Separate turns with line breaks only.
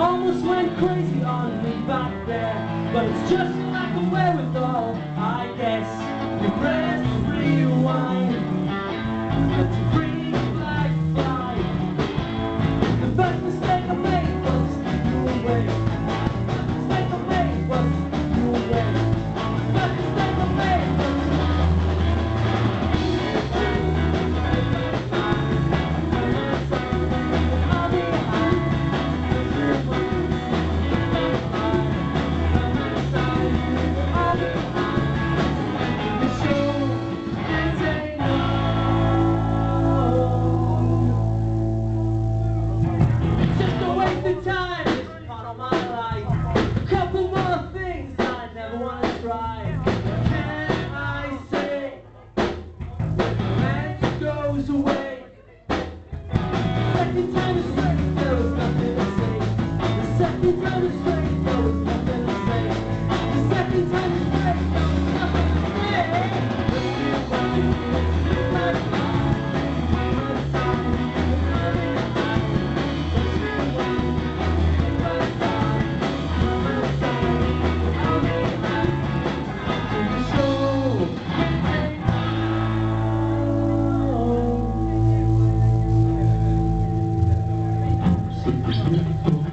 almost went crazy on me back there But it's just like a wherewithal, I guess Regress, rewind, let's all. Couple more things I never wanna try. Can I say, goes away? Second time is there was nothing to say. The second time is there was nothing to say. The second time is there was nothing to say. Thank you.